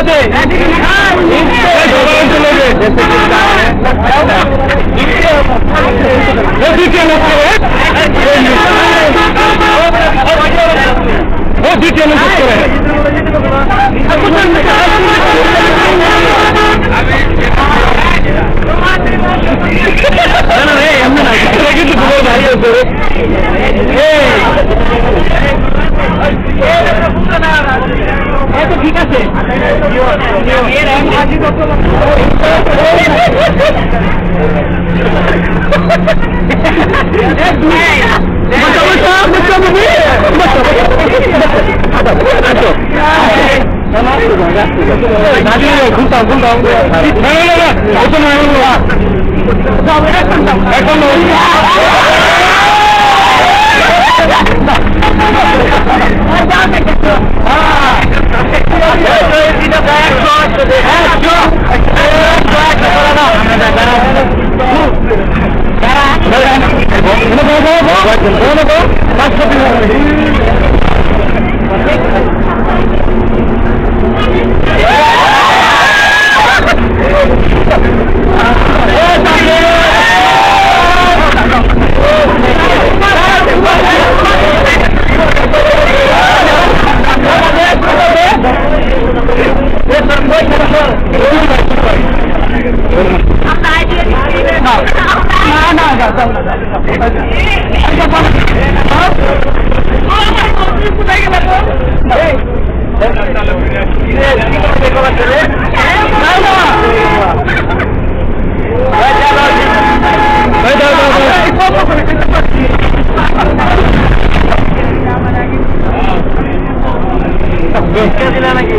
जाते जैसे कि 나중에 금방 금방 나나나나 어떤 말이야? 잠깐만. 잠깐만. পাঁচশো ना ना जाता हूँ। दिलाना की